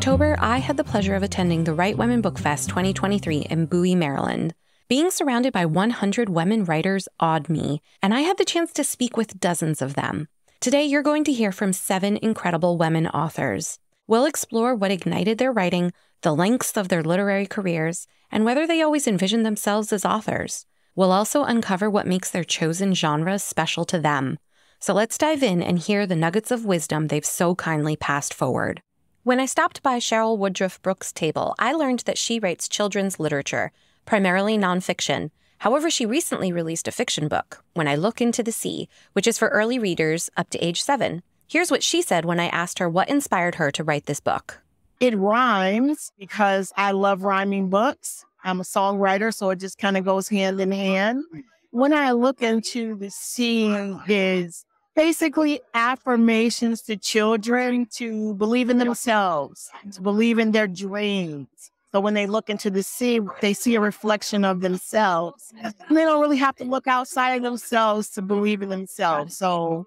October, I had the pleasure of attending the Write Women Book Fest 2023 in Bowie, Maryland. Being surrounded by 100 women writers awed me, and I had the chance to speak with dozens of them. Today, you're going to hear from seven incredible women authors. We'll explore what ignited their writing, the lengths of their literary careers, and whether they always envisioned themselves as authors. We'll also uncover what makes their chosen genres special to them. So let's dive in and hear the nuggets of wisdom they've so kindly passed forward. When I stopped by Cheryl Woodruff Brooks' table, I learned that she writes children's literature, primarily nonfiction. However, she recently released a fiction book, When I Look into the Sea, which is for early readers up to age seven. Here's what she said when I asked her what inspired her to write this book. It rhymes because I love rhyming books. I'm a songwriter, so it just kind of goes hand in hand. When I look into the sea is basically affirmations to children to believe in themselves, to believe in their dreams. So when they look into the sea, they see a reflection of themselves. And they don't really have to look outside of themselves to believe in themselves. So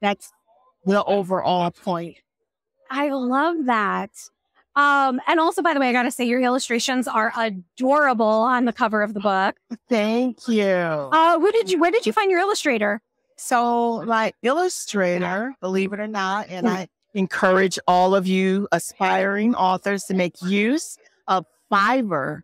that's the overall point. I love that. Um, and also, by the way, I got to say, your illustrations are adorable on the cover of the book. Thank you. Uh, who did you? Where did you find your illustrator? So, my illustrator, believe it or not, and mm. I encourage all of you aspiring authors to make use of Fiverr.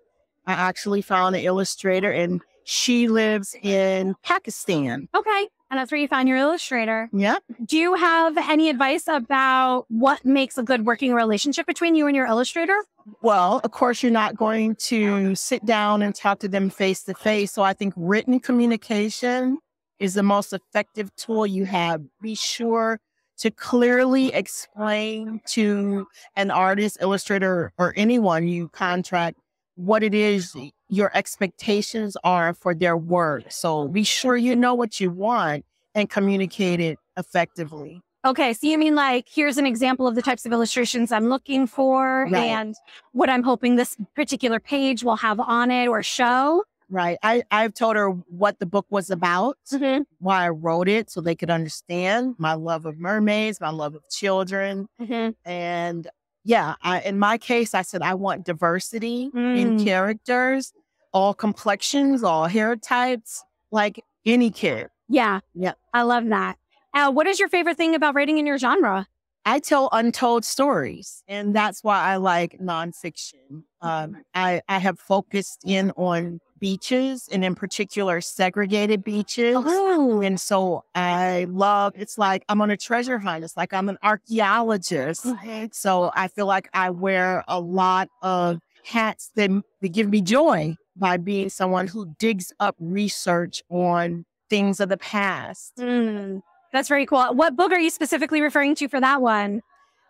I actually found an illustrator, and she lives in Pakistan. Okay. And that's where you found your illustrator. Yep. Do you have any advice about what makes a good working relationship between you and your illustrator? Well, of course, you're not going to sit down and talk to them face to face. So I think written communication is the most effective tool you have. Be sure to clearly explain to an artist, illustrator, or anyone you contract what it is your expectations are for their work. So be sure you know what you want and communicate it effectively. Okay, so you mean like here's an example of the types of illustrations I'm looking for Right. and what I'm hoping this particular page will have on it or show? Right. I, I've told her what the book was about, Mm-hmm. why I wrote it, so they could understand my love of mermaids, my love of children. Mm-hmm. And yeah, I, in my case, I said I want diversity in Mm. characters, all complexions, all hair types, like any kid. Yeah. Yep. I love that. Uh, what is your favorite thing about writing in your genre? I tell untold stories, and that's why I like nonfiction. Um, I, I have focused in on beaches, and in particular, segregated beaches. Oh, And so I love, it's like I'm on a treasure hunt. It's like I'm an archaeologist. So I feel like I wear a lot of hats that, that give me joy by being someone who digs up research on things of the past. Mm, that's very cool. What book are you specifically referring to for that one?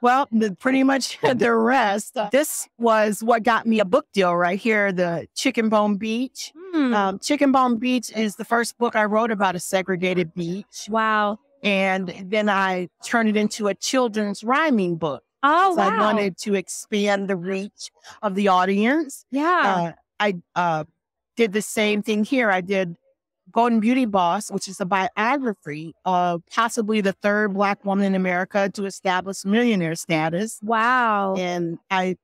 Well, the, pretty much the rest. uh, This was what got me a book deal right here, the Chicken Bone Beach. Hmm. Um, Chicken Bone Beach is the first book I wrote about a segregated beach. wow. And then I turned it into a children's rhyming book. Oh, So wow. I wanted to expand the reach of the audience. yeah. Uh, I uh, did the same thing here. I did Golden Beauty Boss, which is a biography of possibly the third Black woman in America to establish millionaire status. wow. And I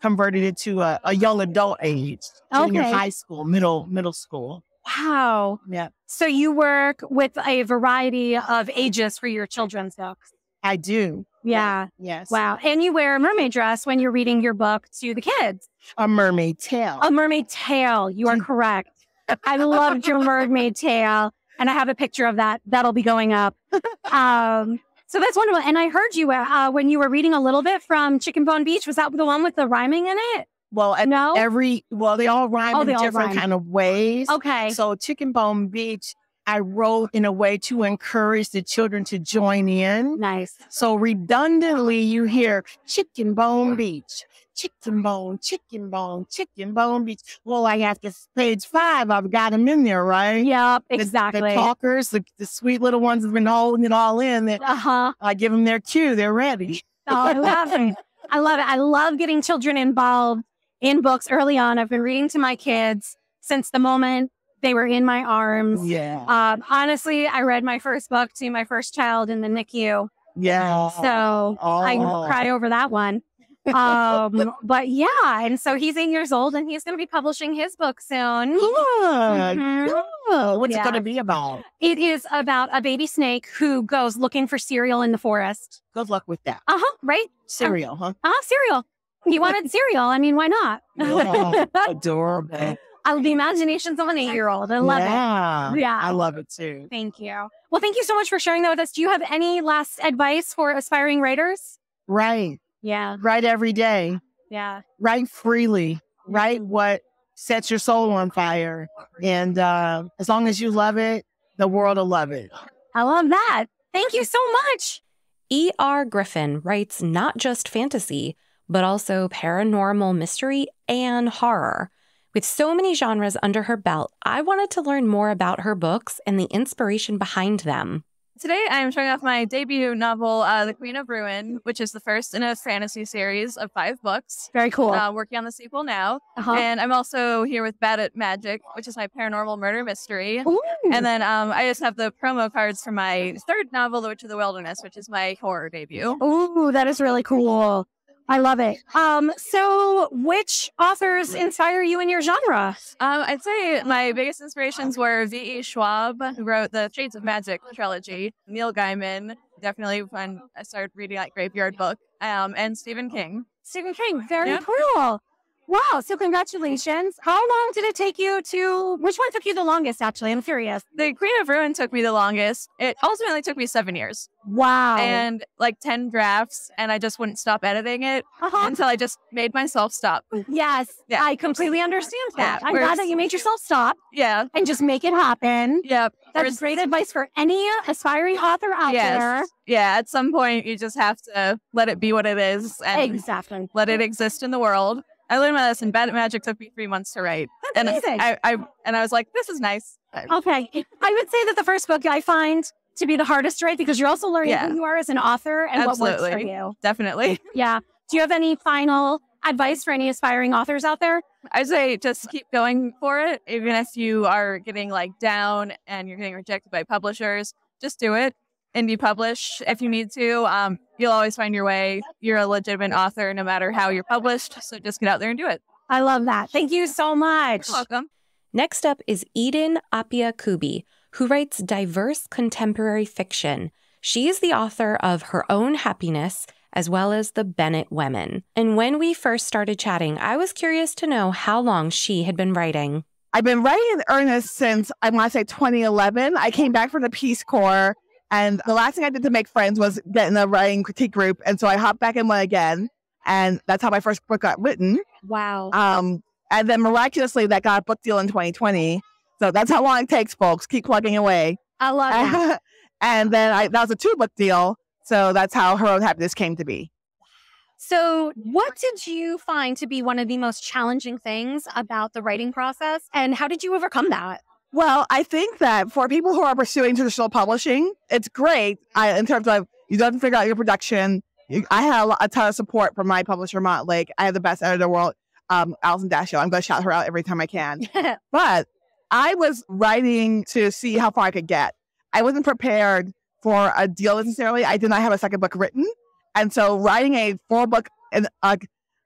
converted it to a, a young adult age, junior Okay. high school, middle middle school. Wow. Yeah, So you work with a variety of ages for your children's books. I do. Yeah. Yes. Wow. And you wear a mermaid dress when you're reading your book to the kids. A mermaid tale. A mermaid tail. You are correct. I loved your mermaid tail. And I have a picture of that. That'll be going up. Um, so that's wonderful. And I heard you uh, when you were reading a little bit from Chicken Bone Beach. Was that the one with the rhyming in it? well, No? every well, they all rhyme Oh, in all different rhyme. kind of ways. Okay. So Chicken Bone Beach, I wrote in a way to encourage the children to join in. Nice. So redundantly, you hear Chicken Bone Beach, Chicken Bone, Chicken Bone, Chicken Bone Beach. Well, like after page five, I've got them in there, right? Yep. Exactly. The, talkers, the, the sweet little ones have been holding it all in. That Uh huh. I give them their cue, they're ready. Oh, I love it. I love it. I love getting children involved in books early on. I've been reading to my kids since the moment they were in my arms. Yeah. Um, honestly, I read my first book to my first child in the NICU. Yeah. So I Oh. cry over that one. Um, but yeah, and so he's eight years old and he's going to be publishing his book soon. Good. Mhm. Oh, what's it going to be about? It is about a baby snake who goes looking for cereal in the forest. Good luck with that. Uh huh. Right? Cereal, huh? Uh huh. Cereal. He wanted cereal. I mean, why not? Oh, adorable. Uh, the imaginations of an eight year old. I love it. yeah. Yeah. I love it too. Thank you. Well, thank you so much for sharing that with us. Do you have any last advice for aspiring writers? Right. Yeah. Write every day. Yeah. Write freely. Write what sets your soul on fire. And uh, as long as you love it, the world will love it. I love that. Thank you so much. E.R. Griffin writes not just fantasy, but also paranormal mystery and horror. With so many genres under her belt, I wanted to learn more about her books and the inspiration behind them. Today, I'm showing off my debut novel, uh, The Queen of Ruin, which is the first in a fantasy series of five books. Very cool. Uh, working on the sequel now. uh-huh. And I'm also here with Bad at Magic, which is my paranormal murder mystery. Ooh. And then um, I just have the promo cards for my third novel, The Witch of the Wilderness, which is my horror debut. Ooh, that is really cool. I love it. Um, so which authors inspire you in your genre? Um, I'd say my biggest inspirations were V.E. Schwab, who wrote the Shades of Magic trilogy, Neil Gaiman, definitely when I started reading that Graveyard book, um, and Stephen King. Stephen King. Very Yeah. cool. Wow. So congratulations. How long did it take you to which one took you the longest actually? I'm curious. The Queen of Ruin took me the longest. It ultimately took me seven years Wow. and like 10 drafts, and I just wouldn't stop editing it uh-huh. until I just made myself stop. Yes. Yeah. I completely understand that. I'm glad that you made yourself stop Yeah. and just make it happen. Yep. That's Whereas- great advice for any aspiring author out Yes. Yeah. At some point, you just have to let it be what it is and Exactly. let it exist in the world. I learned my lesson. Bad Magic took me three months to write, That's and amazing. I, I and I was like, "This is nice." Okay. I would say that the first book I find to be the hardest to write because you're also learning Yeah. who you are as an author and what works for you. Definitely, Yeah. Do you have any final advice for any aspiring authors out there? I'd say just keep going for it, even if you are getting like down and you're getting rejected by publishers. Just do it. Indie publish if you need to. Um, you'll always find your way. You're a legitimate author, no matter how you're published. So just get out there and do it. I love that. Thank you so much. You're welcome. Next up is Eden Appiah-Kubi, who writes diverse contemporary fiction. She is the author of Her Own Happiness, as well as The Bennet Women. And when we first started chatting, I was curious to know how long she had been writing. I've been writing in earnest since I want to say 2011. I came back from the Peace Corps, and the last thing I did to make friends was get in a writing critique group. And so I hopped back in one again, and that's how my first book got written. Wow. Um, and then miraculously, that got a book deal in 2020. So that's how long it takes, folks. Keep plugging away. I love it. and then I, that was a two book deal. So that's how Her Own Happiness came to be. So, what did you find to be one of the most challenging things about the writing process, and how did you overcome that? Well, I think that for people who are pursuing traditional publishing, it's great I, in terms of you don't have to figure out your production. You, I had a, a ton of support from my publisher, Montlake. I have the best editor in the world, um, Alison Dashiell. I'm going to shout her out every time I can. But I was writing to see how far I could get. I wasn't prepared for a deal necessarily. I did not have a second book written. And so writing a four book, in, uh,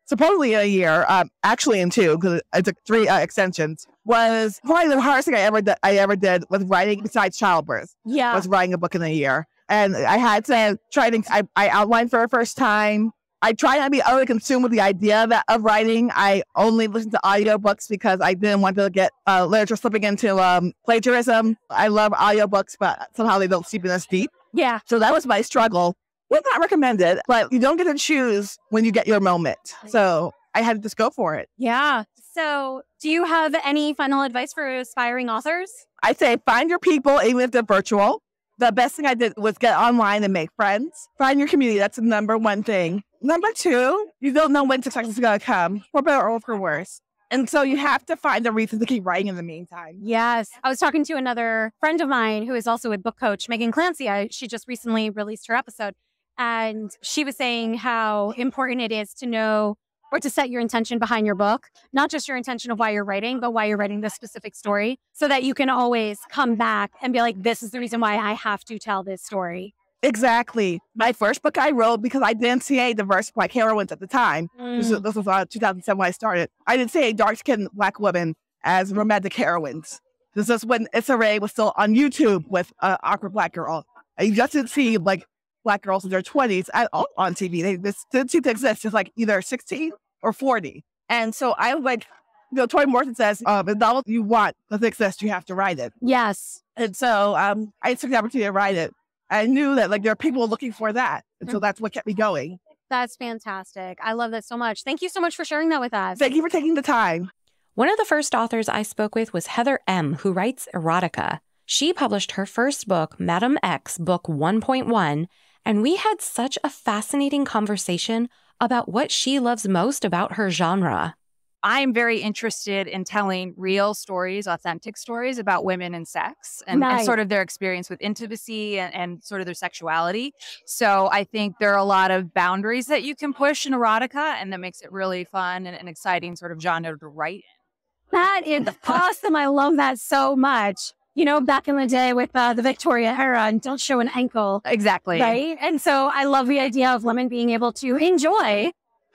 supposedly in a year, um, actually in two, because it took three uh, extensions, was probably the hardest thing I ever, did, I ever did with writing besides childbirth yeah. was writing a book in a year. And I had to try to, I, I outlined for the first time. I try not to be overly consumed with the idea that, of writing. I only listen to audiobooks because I didn't want to get uh, literature slipping into um, plagiarism. I love audiobooks, but somehow they don't seep in as deep. yeah. So that was my struggle. Was not recommended, but you don't get to choose when you get your moment. So I had to just go for it. Yeah. So, do you have any final advice for aspiring authors? I say find your people, even if they're virtual. The best thing I did was get online and make friends. Find your community. That's the number one thing. Number two, you don't know when success is going to come, for better or for worse. And so you have to find a reason to keep writing in the meantime. Yes. I was talking to another friend of mine who is also a book coach, Megan Clancy. I, she just recently released her episode. And she was saying how important it is to know or to set your intention behind your book, not just your intention of why you're writing, but why you're writing this specific story, so that you can always come back and be like, this is the reason why I have to tell this story. Exactly. My first book I wrote because I didn't see any diverse black heroines at the time. This, was, this was uh, 2007 when I started. I didn't see any dark skinned black women as romantic heroines. This is when Issa Rae was still on YouTube with uh, Awkward Black Girl. I just didn't see like black girls in their 20s at all on TV. They just didn't seem to exist. It's like either 16 or 40. And so I was like, you know, Toni Morrison says, um, if novel you want doesn't exist, you have to write it. Yes. And so um, I took the opportunity to write it. I knew that like there are people looking for that. And so that's what kept me going. That's fantastic. I love that so much. Thank you so much for sharing that with us. Thank you for taking the time. One of the first authors I spoke with was Heather M., who writes erotica. She published her first book, Madame X, Book 1.1, and we had such a fascinating conversation about what she loves most about her genre. I'm very interested in telling real stories, authentic stories about women and sex and, and sort of their experience with intimacy and, and sort of their sexuality. So I think there are a lot of boundaries that you can push in erotica, and that makes it really fun and an exciting sort of genre to write in. That is awesome. I love that so much. You know, back in the day with uh, the Victoria era and don't show an ankle, Exactly. right? And so I love the idea of women being able to enjoy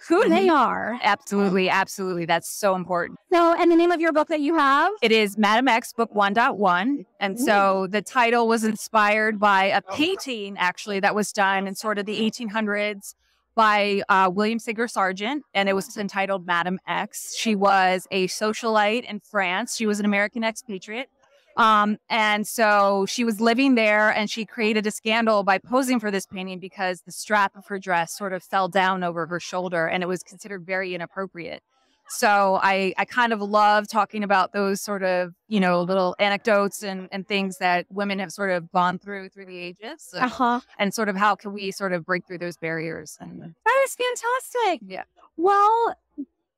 who they are. Absolutely. Absolutely. That's so important. So, and the name of your book that you have? It is Madame X Book 1.1. And so the title was inspired by a painting, actually, that was done in sort of the 1800s by uh, William Singer Sargent. And it was entitled Madame X. She was a socialite in France, she was an American expatriate. Um, and so she was living there and she created a scandal by posing for this painting because the strap of her dress sort of fell down over her shoulder and it was considered very inappropriate. So I, I kind of love talking about those sort of, you know, little anecdotes and, and things that women have sort of gone through through the ages Uh huh. and sort of how can we sort of break through those barriers and That is fantastic. Yeah. Well,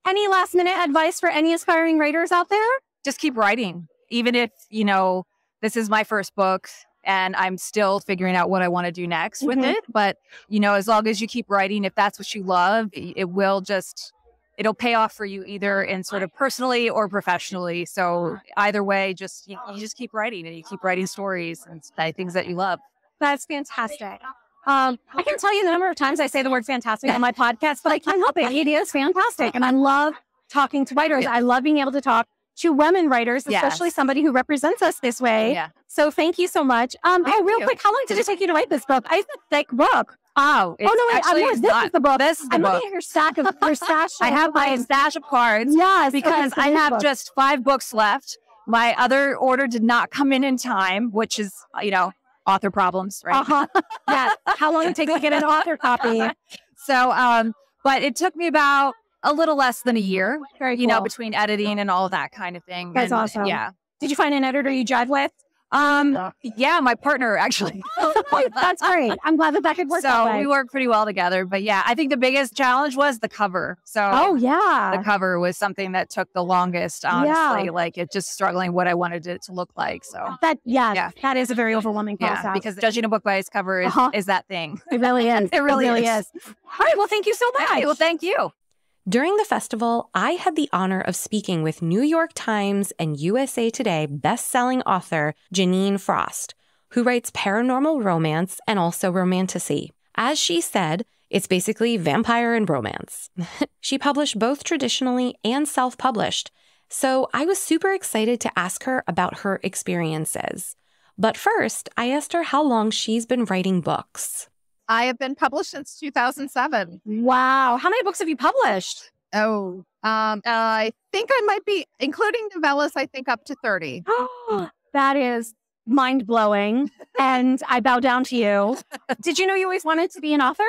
any last minute advice for any aspiring writers out there? just keep writing. Even if, you know, this is my first book and I'm still figuring out what I want to do next with Mhm. it. But, you know, as long as you keep writing, if that's what you love, it will just, it'll pay off for you either in sort of personally or professionally. So either way, just, you, you just keep writing and you keep writing stories and things that you love. That's fantastic. Um, I can tell you the number of times I say the word fantastic on my podcast, but I can't help it. It is fantastic. And I love talking to writers. I love being able to talk to women writers, Yes. especially somebody who represents us this way. Yeah. So thank you so much. Um, Thank real you. quick, how long did it take you to write this book? I, it's a thick book. Oh, oh, no, wait, actually I'm, it's this not. is the book. This is the I'm book. looking at your stack of your stash. I have my stash of cards. Yes, because I have book. just five books left. My other order did not come in in time, which is, you know, author problems, right? Uh-huh. yes. How long it takes to get an author copy? So, um, but it took me about a little less than a year, Very you know, between editing and all that kind of thing. That's And, awesome. Yeah. Did you find an editor you jive with? Um, yeah, my partner actually. That's great. I'm glad that that could work that so way. we work pretty well together. But yeah, I think the biggest challenge was the cover. So oh, yeah. the cover was something that took the longest, honestly. Like it just struggling what I wanted it to look like. So That yeah, Yeah. that is a very overwhelming process. yeah, because judging a book by its cover is, Uh-huh. is that thing. it really is. It really is. is. All right. Well, thank you so much. Okay, well, thank you. During the festival, I had the honor of speaking with New York Times and USA Today best-selling author Jeaniene Frost, who writes paranormal romance and also romantasy. As she said, it's basically vampire and romance. she published both traditionally and self-published, so I was super excited to ask her about her experiences. But first, I asked her how long she's been writing books. I have been published since 2007. wow. How many books have you published? Oh, um, I think I might be, including novellas, I think up to 30. that is mind blowing. and I bow down to you. Did you know you always wanted to be an author?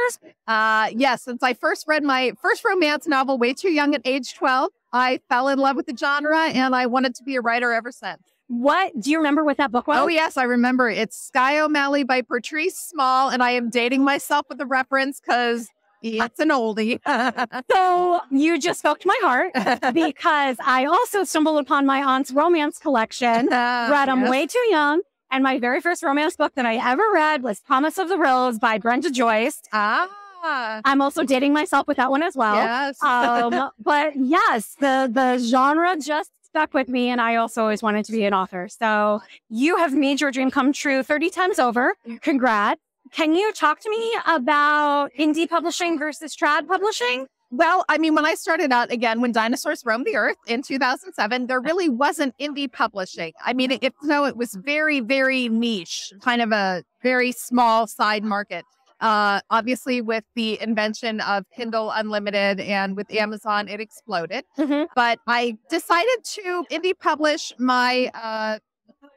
Uh, yes, since I first read my first romance novel way too young at age 12, I fell in love with the genre and I wanted to be a writer ever since. What do you remember what that book was? Oh, yes, I remember. It's Skye O'Malley by Bertrice Small, and I am dating myself with the reference because it's an oldie. So you just spoke to my heart because I also stumbled upon my aunt's romance collection. read them Yes. way too young. And my very first romance book that I ever read was Promise of the Rose by Brenda Joyce. Ah, I'm also dating myself with that one as well. yes. Um, but yes, the the genre just stuck with me, and I also always wanted to be an author. So you have made your dream come true 30 times over. Congrats. Can you talk to me about indie publishing versus trad publishing? Well, I mean, when I started out again, when dinosaurs roamed the earth in 2007, there really wasn't indie publishing. I mean, it, no, it was very, very niche, kind of a very small side market. Uh, obviously, with the invention of Kindle Unlimited and with Amazon, it exploded. Mhm. But I decided to indie publish my uh,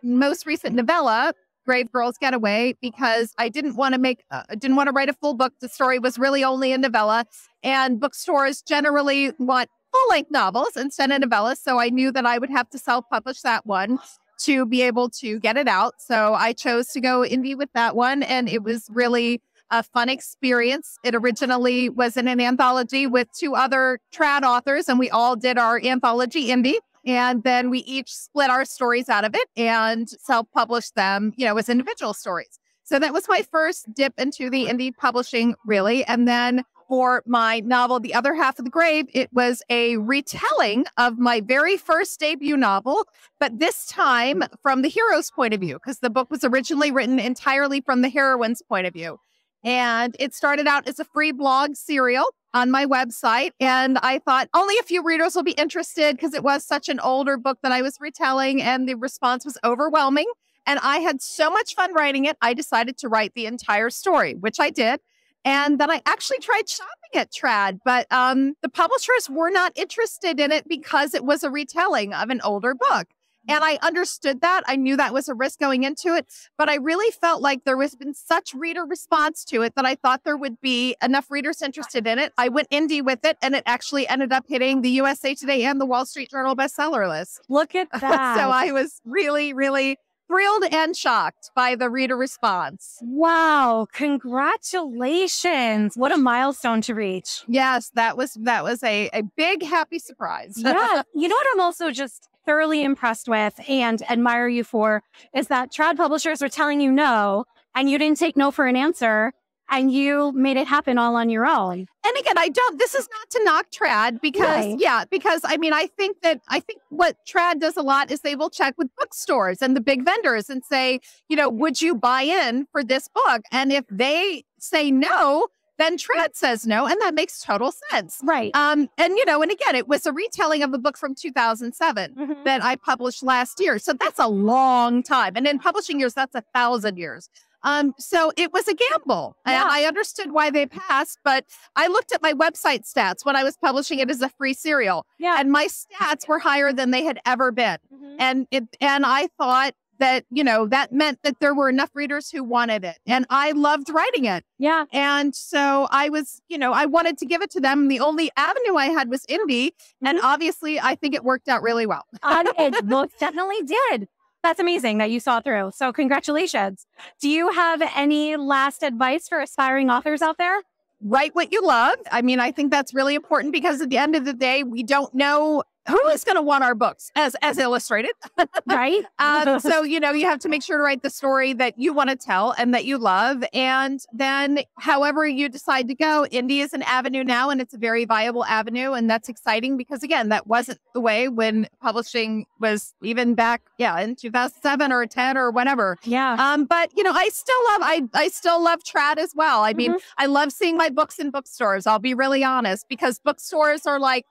most recent novella, Grave Girls Getaway, because I didn't want to make, uh, I didn't want to write a full book. The story was really only a novella, and bookstores generally want full length novels instead of novellas. So I knew that I would have to self publish that one to be able to get it out. So I chose to go indie with that one, and it was really a fun experience. It originally was in an anthology with two other trad authors, and we all did our anthology indie. And then we each split our stories out of it and self published them, you know, as individual stories. So that was my first dip into the indie publishing, really. And then for my novel, The Other Half of the Grave, it was a retelling of my very first debut novel, but this time from the hero's point of view, because the book was originally written entirely from the heroine's point of view. And it started out as a free blog serial on my website. And I thought only a few readers will be interested because it was such an older book that I was retelling, and the response was overwhelming. And I had so much fun writing it, I decided to write the entire story, which I did. And then I actually tried shopping at Trad, but um, the publishers were not interested in it because it was a retelling of an older book. And I understood that. I knew that was a risk going into it, but I really felt like there was been such reader response to it that I thought there would be enough readers interested in it. I went indie with it, and it actually ended up hitting the USA Today and the Wall Street Journal bestseller list. Look at that. so I was really, really thrilled and shocked by the reader response. wow, congratulations. What a milestone to reach. Yes, that was that was a, a big happy surprise. yeah. You know what I'm also just thoroughly impressed with and admire you for is that trad publishers were telling you no and you didn't take no for an answer and you made it happen all on your own. and again, I don't. This is not to knock trad because Right. yeah, because I mean, I think that I think what trad does a lot is they will check with bookstores and the big vendors and say, you know, would you buy in for this book? And if they say no, then trad says no, and that makes total sense. Right. Um, and you know, and again, it was a retelling of a book from 2007 Mhm. that I published last year. So that's a long time. And in publishing years, that's a thousand years. Um, so it was a gamble. Yeah. I understood why they passed, but I looked at my website stats when I was publishing it as a free serial, Yeah. and my stats were higher than they had ever been. Mhm. And it and I thought that, you know, that meant that there were enough readers who wanted it. And I loved writing it. Yeah. And so I was, you know, I wanted to give it to them. The only avenue I had was indie. And obviously, I think it worked out really well. Um, it most definitely did. That's amazing that you saw through. So congratulations. Do you have any last advice for aspiring authors out there? Write what you love. I mean, I think that's really important because at the end of the day, we don't know who is going to want our books as as illustrated. Right? Um, so you know, you have to make sure to write the story that you want to tell and that you love, and then however you decide to go, indie is an avenue now, and it's a very viable avenue, and that's exciting because again, that wasn't the way when publishing was even back, yeah, in 2007 or 10 or whatever. yeah. Um, but you know, I still love I I still love trad as well. I mean, I love seeing my books in bookstores. I'll be really honest because bookstores are like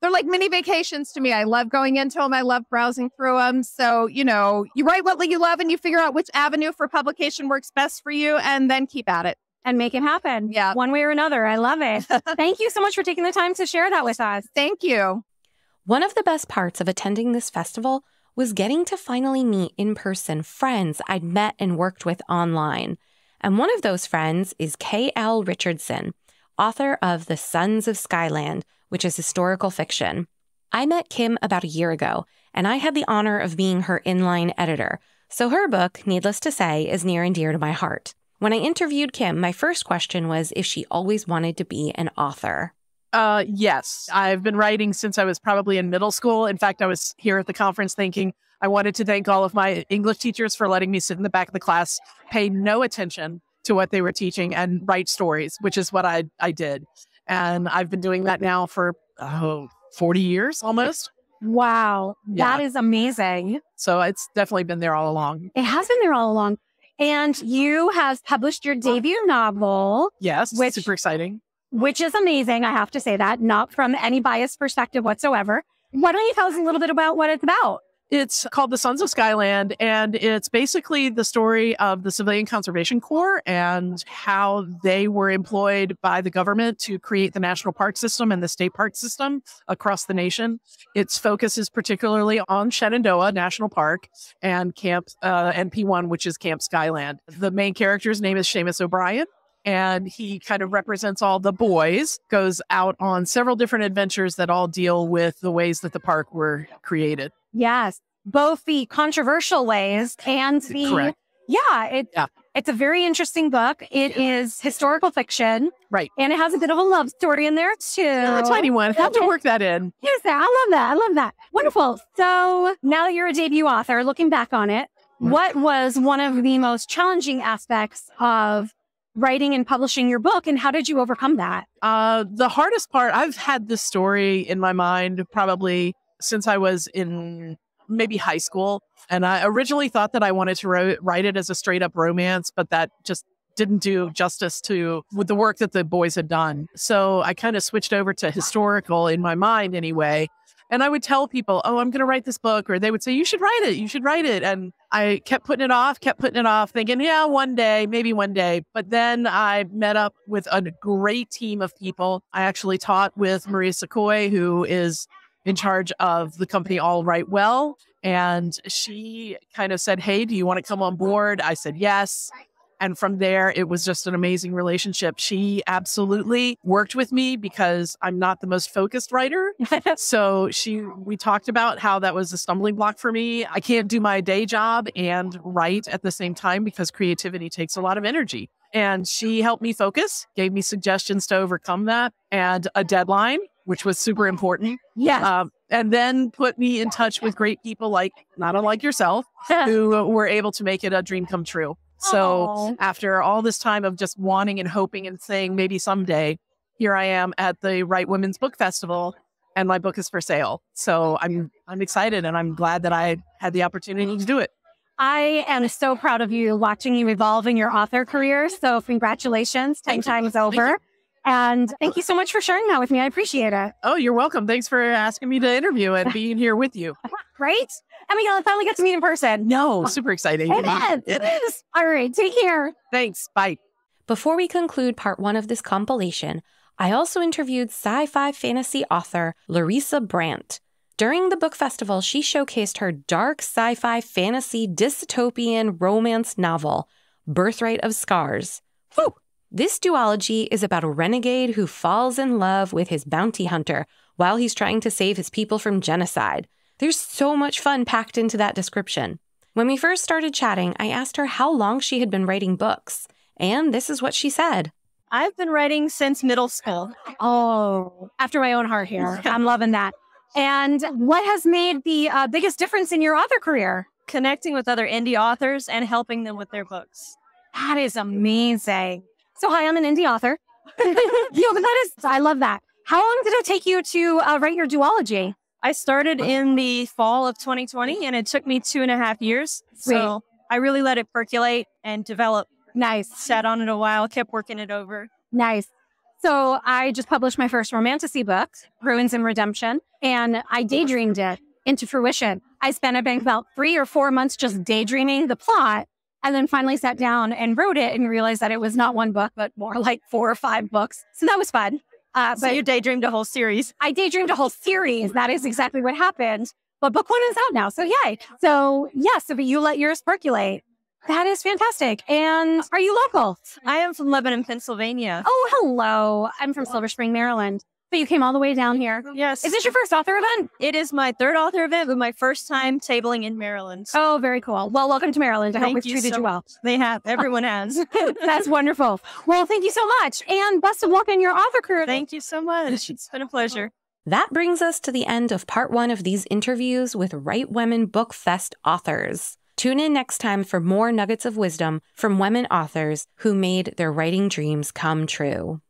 they're like mini vacations to me. I love going into them. I love browsing through them. So, you know, you write what you love and you figure out which avenue for publication works best for you and then keep at it. And make it happen. Yeah. One way or another. I love it. Thank you so much for taking the time to share that with us. Thank you. One of the best parts of attending this festival was getting to finally meet in person friends I'd met and worked with online. And one of those friends is K.L. Richardson, author of The Sons of Skyland, which is historical fiction. I met Kim about a year ago, and I had the honor of being her inline editor, so her book, needless to say, is near and dear to my heart. When I interviewed Kim, my first question was if she always wanted to be an author. Uh, yes, I've been writing since I was probably in middle school. In fact, I was here at the conference thinking I wanted to thank all of my English teachers for letting me sit in the back of the class, pay no attention to what they were teaching, and write stories, which is what I I did. And I've been doing that now for oh, 40 years almost. Wow. Yeah. That is amazing. So it's definitely been there all along. It has been there all along. And you have published your debut novel, Yes, Which- super exciting. which is amazing. I have to say that, not from any biased perspective whatsoever. Why don't you tell us a little bit about what it's about? It's called The Sons of Skyland, and it's basically the story of the Civilian Conservation Corps and how they were employed by the government to create the national park system and the state park system across the nation. Its focus is particularly on Shenandoah National Park and Camp uh, NP1, which is Camp Skyland. The main character's name is Seamus O'Brien. And he kind of represents all the boys, goes out on several different adventures that all deal with the ways that the park were created. Yes, both the controversial ways and the Correct. yeah, it Yeah. it's a very interesting book. It is historical fiction, Right. and it has a bit of a love story in there too. A tiny one. Have to work that in. Yes, I love that. I love that. Wonderful. So now that you're a debut author, looking back on it, Mm-hmm. what was one of the most challenging aspects of writing and publishing your book, and how did you overcome that? Uh, the hardest part, I've had this story in my mind probably since I was in maybe high school. And I originally thought that I wanted to ro- write it as a straight up romance, but that just didn't do justice to with the work that the boys had done. So I kind of switched over to historical in my mind anyway. And I would tell people, oh, I'm going to write this book. Or they would say, you should write it. You should write it. And I kept putting it off, kept putting it off, thinking, yeah, one day, maybe one day. But then I met up with a great team of people. I actually taught with Maria Secoy, who is in charge of the company All Right Well. And she kind of said, Hey, do you want to come on board? I said, Yes. And from there, it was just an amazing relationship. She absolutely worked with me because I'm not the most focused writer. so she, we talked about how that was a stumbling block for me. I can't do my day job and write at the same time because creativity takes a lot of energy. And she helped me focus, gave me suggestions to overcome that and a deadline, which was super important. Yes. Um, and then put me in touch with great people like, not unlike yourself, who were able to make it a dream come true. So Aw. after all this time of just wanting and hoping and saying maybe someday, here I am at the Write Women's Book Festival and my book is for sale. So I'm I'm excited and I'm glad that I had the opportunity to do it. I am so proud of you watching you evolve in your author career. So congratulations, 10 Thank you. times Thank over. And thank you so much for sharing that with me. I appreciate it. Oh, you're welcome. Thanks for asking me to interview and being here with you. Great. And we got- finally got to meet in person. No, super exciting. It is. It is. All right. Take care. Thanks. Bye. Before we conclude part one of this compilation, I also interviewed sci fi fantasy author Laurisa Brandt. During the book festival, she showcased her dark sci fi fantasy dystopian romance novel, Birthright of Scars. Whew! This duology is about a renegade who falls in love with his bounty hunter while he's trying to save his people from genocide. There's so much fun packed into that description. When we first started chatting, I asked her how long she had been writing books, and this is what she said. I've been writing since middle school. Oh, after my own heart here. I'm loving that. And what has made the uh, biggest difference in your author career? Connecting with other indie authors and helping them with their books. That is amazing. So, hi, I'm an indie author. no, but that is, I love that. How long did it take you to uh, write your duology? I started in the fall of 2020 and it took me two and a half years. Sweet. So I really let it percolate and develop. Nice. Sat on it a while, kept working it over. Nice. So I just published my first romantasy book, Ruins and Redemption, and I daydreamed it into fruition. I spent about three or four months just daydreaming the plot, and then finally sat down and wrote it and realized that it was not one book, but more like four or five books. So that was fun. Uh, So but you daydreamed a whole series. I daydreamed a whole series. That is exactly what happened. But book one is out now. So yay. So yes, so but you let yours percolate. That is fantastic. And are you local? I am from Lebanon, Pennsylvania. Oh, hello. I'm from Silver Spring, Maryland. But you came all the way down here. Yes. Is this your first author event? It is my third author event, but my first time tabling in Maryland. Oh, very cool. Well, welcome to Maryland. I hope we've treated so you well. They have. Everyone has. That's wonderful. Well, thank you so much. And best of luck in your author career. Thank you so much. It's been a pleasure. That brings us to the end of part one of these interviews with Write Women Book Fest authors. Tune in next time for more nuggets of wisdom from women authors who made their writing dreams come true.